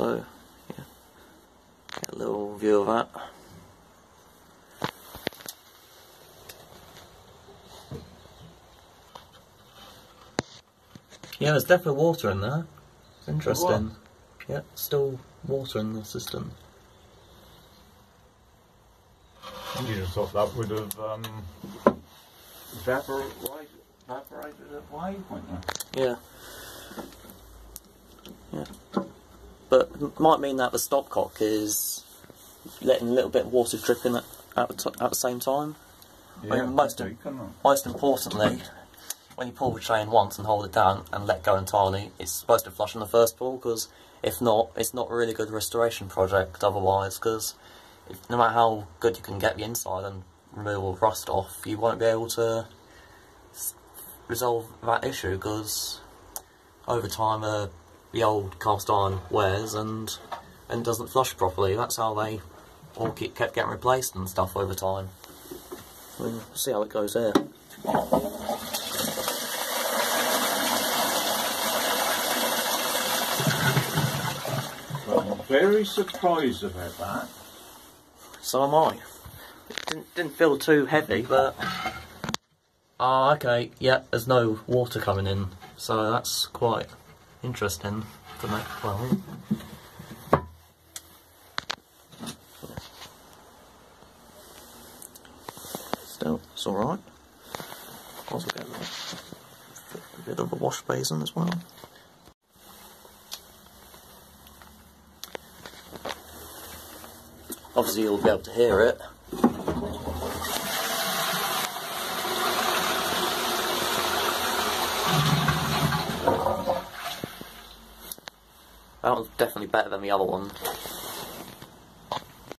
So, yeah, get a little view of that. Yeah, there's definitely water in there. It's interesting. Yeah, still water in the system. You just thought that would have um, evaporated, evaporated away, wouldn't it? Yeah. Yeah. But might mean that the stopcock is letting a little bit of water drip in at, at, the, t- at the same time. Yeah, most could of- be, couldn't? Most importantly, when you pull the chain once and hold it down and let go entirely, it's supposed to flush on the first pull because if not, it's not a really good restoration project otherwise because no matter how good you can get the inside and remove all the rust off, you won't be able to s- resolve that issue because over time uh, the old cast iron wears and and doesn't flush properly. That's how they all keep, kept getting replaced and stuff over time. We'll see how it goes there. Well, I'm very surprised about that. So am I. Didn't, didn't feel too heavy, but. Ah, okay, yeah, there's no water coming in, so that's quite interesting to make. Well, still, it's alright. Also get a bit of a wash basin as well. Obviously, you'll be able to hear it. That one's definitely better than the other one.